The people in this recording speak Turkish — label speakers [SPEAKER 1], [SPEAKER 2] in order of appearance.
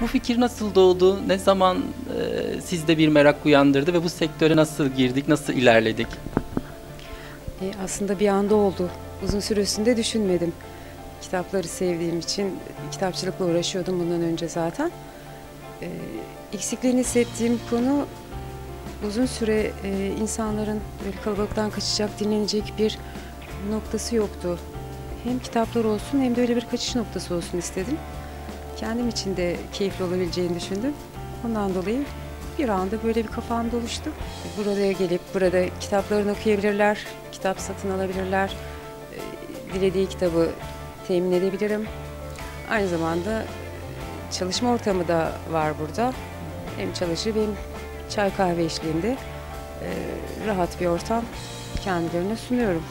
[SPEAKER 1] Bu fikir nasıl doğdu? Ne zaman e, sizde bir merak uyandırdı ve bu sektöre nasıl girdik, nasıl ilerledik?
[SPEAKER 2] E, aslında bir anda oldu. Uzun süresinde düşünmedim. Kitapları sevdiğim için kitapçılıkla uğraşıyordum bundan önce zaten. E, eksikliğini hissettiğim konu uzun süre e, insanların kalabalıktan kaçacak, dinlenecek bir noktası yoktu. Hem kitaplar olsun hem de öyle bir kaçış noktası olsun istedim. Kendim için de keyifli olabileceğini düşündüm. Ondan dolayı bir anda böyle bir kafamda oluştu. Buraya gelip burada kitaplarını okuyabilirler, kitap satın alabilirler. E, Dilediği kitabı temin edebilirim. Aynı zamanda e, çalışma ortamı da var burada. Hem çalışıp hem çay kahve eşliğinde e, rahat bir ortam kendilerine sunuyorum.